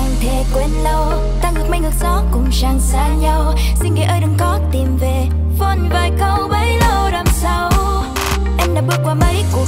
chẳng thể quên lâu. Ta ngược mây ngược gió cùng chàng xa nhau. Xin người ơi, đừng có tìm về. Phone vài câu bấy lâu đằng sau. Em đã bước qua mấy cuộc